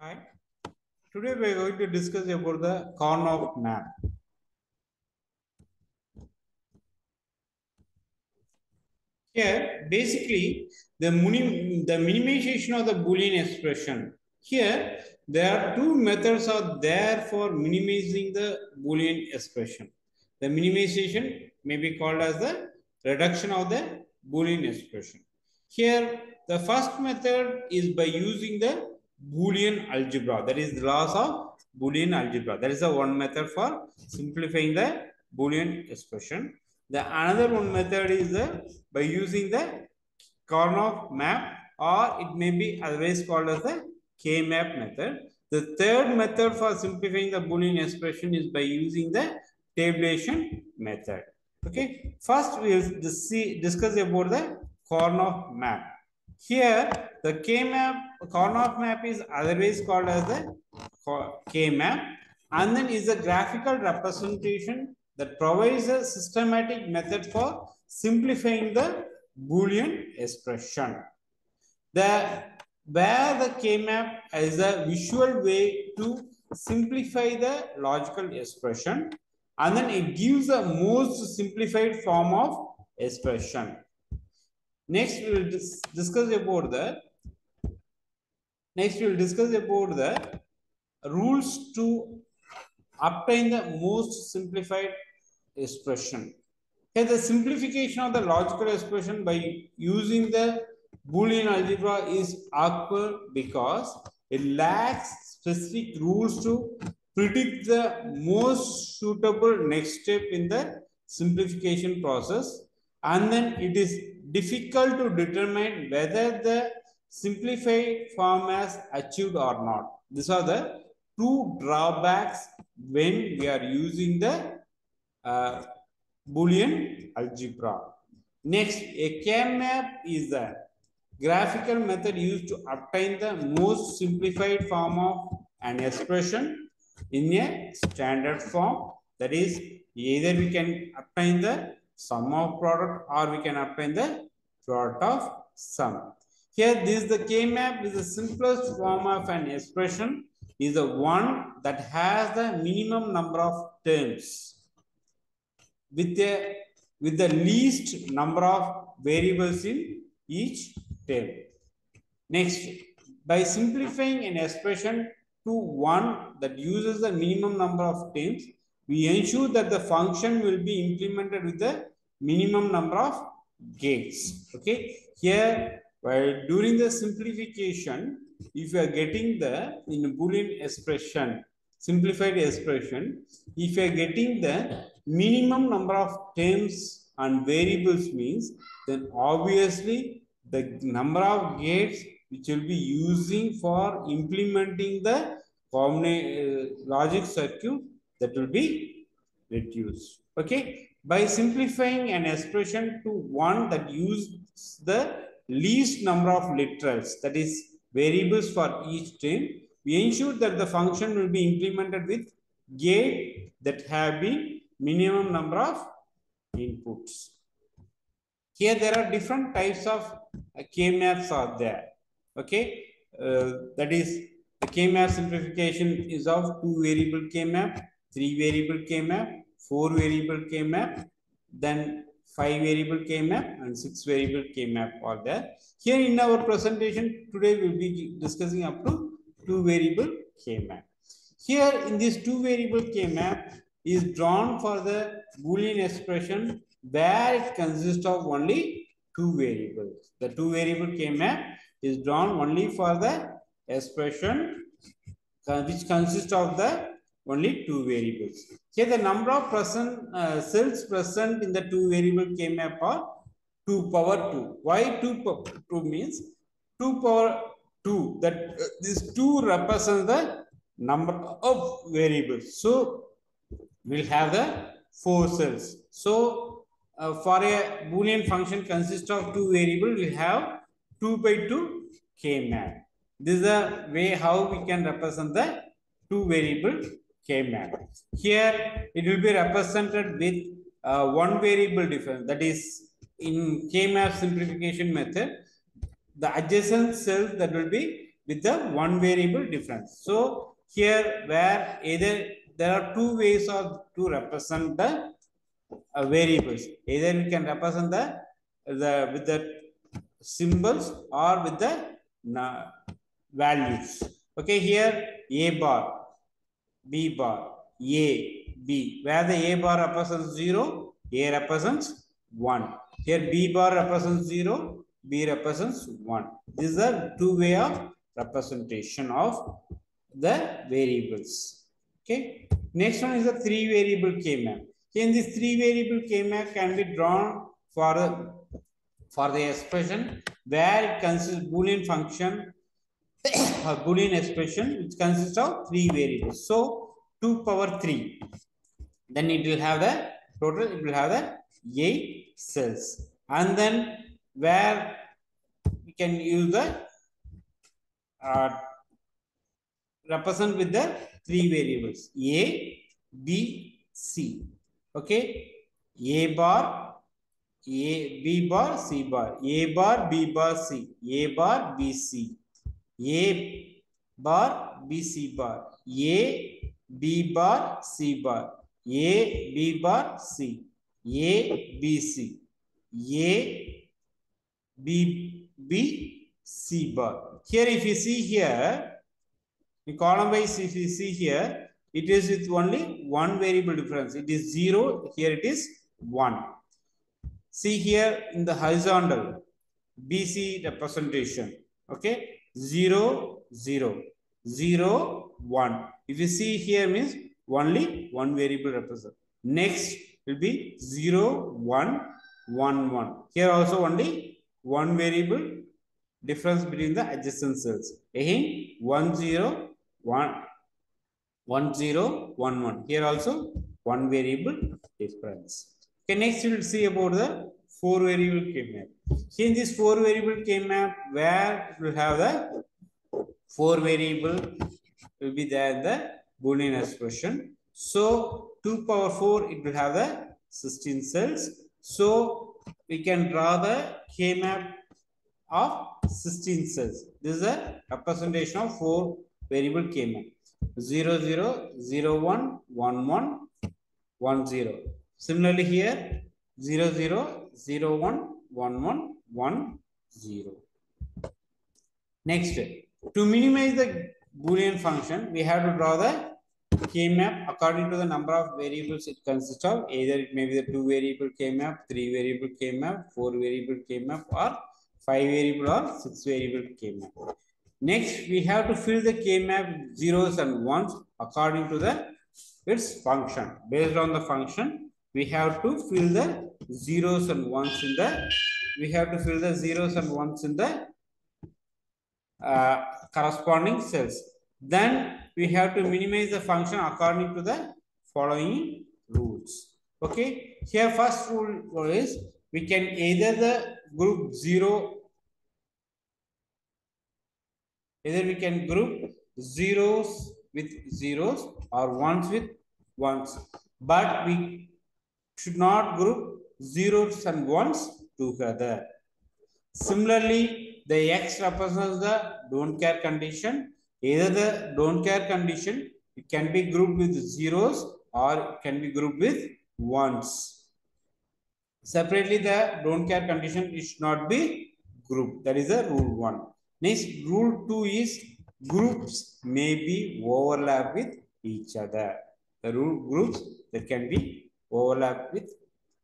Hi. Today we are going to discuss about the Karnaugh map. Here, basically, the, minim the minimization of the Boolean expression. Here, there are two methods are there for minimizing the Boolean expression. The minimization may be called as the reduction of the Boolean expression. Here, the first method is by using the Boolean algebra. That is the laws of Boolean algebra. That is the one method for simplifying the Boolean expression. The another one method is the, by using the Karnaugh map or it may be otherwise called as the K-map method. The third method for simplifying the Boolean expression is by using the tabulation method. Okay. First, we will discuss about the Karnaugh map. Here, the K-map, Karnaugh map is otherwise called as the K-map and then is a graphical representation that provides a systematic method for simplifying the Boolean expression. The where the K-map is a visual way to simplify the logical expression and then it gives a most simplified form of expression. Next, we will dis discuss about the next we will discuss about the rules to obtain the most simplified expression. Here, the simplification of the logical expression by using the Boolean algebra is awkward because it lacks specific rules to predict the most suitable next step in the simplification process and then it is difficult to determine whether the simplified form has achieved or not. These are the two drawbacks when we are using the uh, Boolean algebra. Next, a K-map is the graphical method used to obtain the most simplified form of an expression in a standard form. That is, either we can obtain the sum of product or we can obtain the product of sum. Here, this is the K-map is the simplest form of an expression is the one that has the minimum number of terms with a with the least number of variables in each term. Next, by simplifying an expression to one that uses the minimum number of terms, we ensure that the function will be implemented with the minimum number of gates. Okay, here while during the simplification, if you are getting the in Boolean expression, simplified expression, if you are getting the minimum number of terms and variables means, then obviously the number of gates which will be using for implementing the uh, logic circuit that will be reduced. Okay. By simplifying an expression to one that uses the least number of literals, that is variables for each term, we ensure that the function will be implemented with gate that have been minimum number of inputs. Here there are different types of K-maps are there. Okay, uh, that is the K-map simplification is of two variable K-map, three variable K-map, four variable K-map, then five variable K-map and six variable K-map are there. Here in our presentation today we will be discussing up to two variable K-map. Here in this two variable K-map is drawn for the Boolean expression where it consists of only two variables. The two variable K-map is drawn only for the expression uh, which consists of the only two variables. Here the number of present uh, cells present in the two variable K-map are 2 power 2. Why 2 power 2 means 2 power 2 that uh, this 2 represents the number of variables. So we'll have the 4 cells. So uh, for a boolean function consists of two variables, we have 2 by 2 K-map. This is the way how we can represent the two variable K-map. Here, it will be represented with uh, one variable difference. That is, in K-map simplification method, the adjacent cells that will be with the one variable difference. So here where either there are two ways of to represent the uh, variables. Either we can represent the the with the symbols or with the values. Okay, here a bar, b bar, a, b. Where the a bar represents zero, a represents one. Here b bar represents zero, b represents one. This is the two way of representation of the variables. Okay. Next one is the three variable K map. In this three variable K map can be drawn for for the expression where it consists boolean function or boolean expression which consists of three variables. So 2 power 3. Then it will have the total, it will have the 8 cells. And then where we can use the uh, represent with the three variables A, B, C. Okay. A bar, A, B bar, C bar. A bar, B bar, C. A bar, B, C. A bar, B, C bar. A, B bar, C bar. A, B bar, C. A, B, C. A, B, B, C bar. Here, if you see here, in column wise, if you see here, it is with only one variable difference. It is zero. Here it is one. See here in the horizontal BC representation. Okay, zero, zero, zero, one. If you see here means only one variable represent. Next will be zero, one, one, one. Here also only one variable difference between the adjacent cells. Again, one, zero, one, one, zero, one, one. Here also one variable difference. Okay, next we will see about the four variable K map. Here in this four variable K map, where we have the four variable will be there in the Boolean expression. So 2 power 4, it will have the 16 cells. So we can draw the K map of 16 cells. This is a representation of four variable K map. 0, 0, 0, 1, 1, 1, 1, 0. Similarly here, 0, 0, 0, 1, 1, 1, 1, 0. Next, to minimize the Boolean function, we have to draw the K map according to the number of variables it consists of. Either it may be the two variable K map, three variable K map, four variable K map, or five variable or six variable K map. Next, we have to fill the K map zeros and ones according to the its function. Based on the function, we have to fill the zeros and ones in the we have to fill the zeros and ones in the uh, corresponding cells. Then we have to minimize the function according to the following rules. Okay. Here first rule is we can either the group 0 either we can group zeros with zeros or ones with ones but we should not group zeros and ones together. Similarly the x represents the don't care condition. Either the don't care condition it can be grouped with zeros or it can be grouped with ones. Separately the don't care condition it should not be grouped. That is the rule one. Next, rule two is groups may be overlap with each other. The rule groups that can be overlap with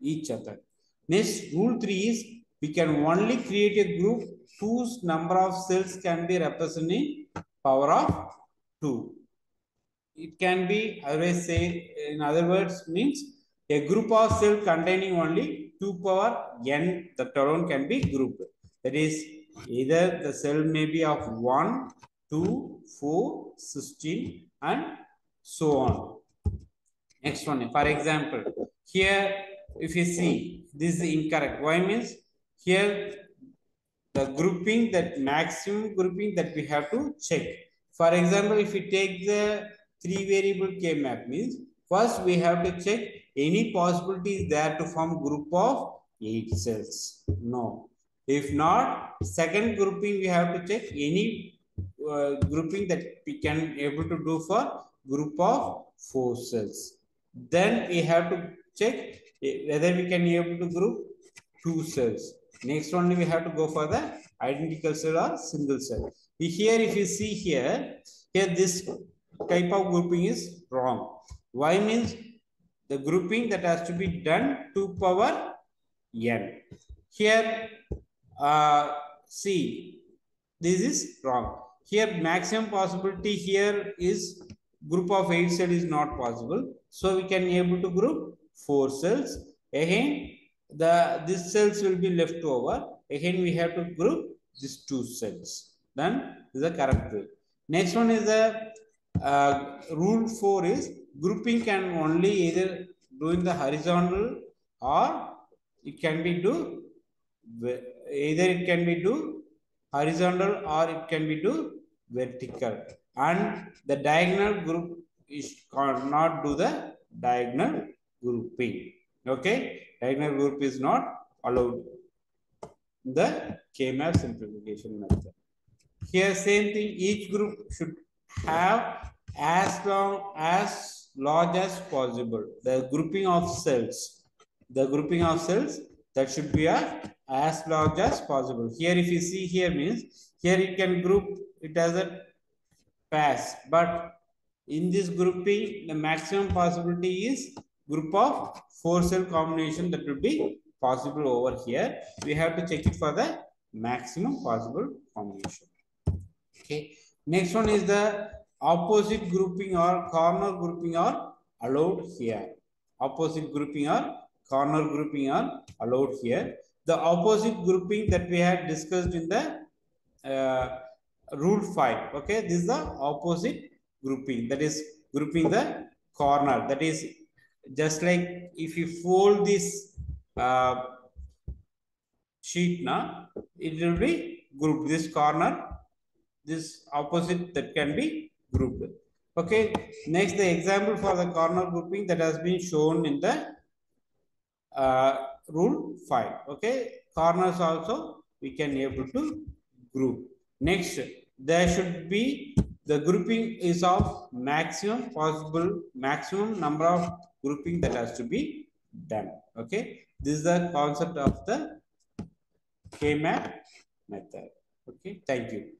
each other. Next, rule three is we can only create a group whose number of cells can be represented power of two. It can be, I always say, in other words, means a group of cells containing only 2 power n that alone can be grouped. That is, either the cell may be of 1, 2, 4, 16 and so on. Next one, for example, here if you see this is incorrect. Why means here the grouping that maximum grouping that we have to check. For example, if we take the three variable K map means first we have to check any possibilities there to form group of eight cells. No, if not, second grouping, we have to check any uh, grouping that we can able to do for group of four cells. Then we have to check whether we can able to group two cells. Next one we have to go for the identical cell or single cell. Here if you see here, here this type of grouping is wrong. Why means the grouping that has to be done to power n. Here, uh, see, this is wrong. Here maximum possibility here is group of 8 cell is not possible. So we can able to group 4 cells. Again, the this cells will be left over. Again, we have to group these two cells. Then is the correct way. Next one is the uh, rule 4 is grouping can only either do in the horizontal or it can be do either it can be do horizontal or it can be do vertical and the diagonal group is cannot do the diagonal grouping. Okay? Diagonal group is not allowed. The K-map simplification method. Here same thing. Each group should have as long as large as possible. The grouping of cells. The grouping of cells that should be as large as possible. Here if you see here means here it can group it as a pass. But in this grouping, the maximum possibility is group of four cell combination that will be possible over here. We have to check it for the maximum possible combination. Okay. Next one is the opposite grouping or corner grouping are allowed here. Opposite grouping or corner grouping are allowed here. The opposite grouping that we had discussed in the uh, rule 5 okay this is the opposite grouping that is grouping the corner. That is just like if you fold this uh, sheet now it will be grouped. This corner this opposite that can be grouped. Okay next the example for the corner grouping that has been shown in the uh, rule 5 okay corners also we can able to group. Next there should be the grouping is of maximum possible maximum number of grouping that has to be done okay? This is the concept of the k-map method okay? Thank you